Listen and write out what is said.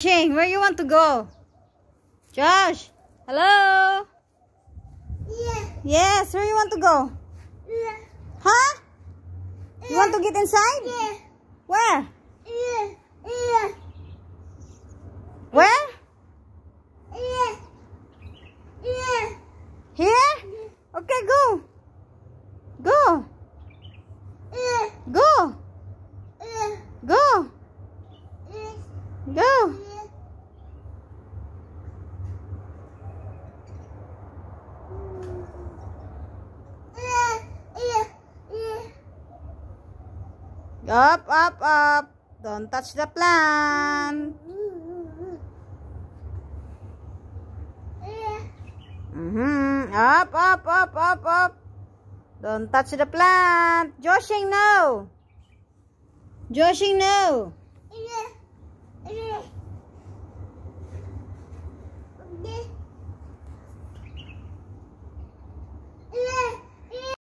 Shane, where you want to go? Josh, hello? Yeah. Yes, where you want to go? Yeah. Huh? You want to get inside? Yeah. Where? Yeah. Yeah. Where? Yeah. Yeah. Here? Okay, go. Go. Yeah. Go. Yeah. Go. Yeah. Go. Up, up, up. Don't touch the plant. Mm-hmm. Up, up, up, up, up. Don't touch the plant. Joshing, no. Joshing, no.